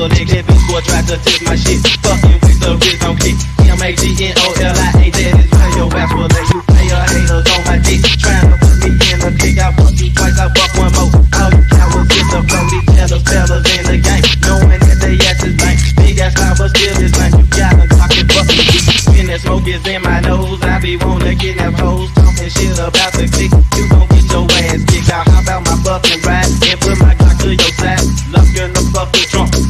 hood and Kevin Score tried to take my shit. Fucking with the rhythm kick. M-A-G-N-O-L-I-A, that is why your ass will let you play your haters on my dick. Trying to put me in a kick. I fuck you twice, I fuck one more. All you cowards get the flow. These fellas, fellas in the game. Knowing that they ass is blank. Big ass line, but still is blank. You gotta clock it, fuck. When that smoke is in my nose, I be wanna get that hoes. Talking shit about the kick. You gon' get your ass kicked. Now, how about my fucking ride? And put my clock to your side. Lock in the fucking trunk.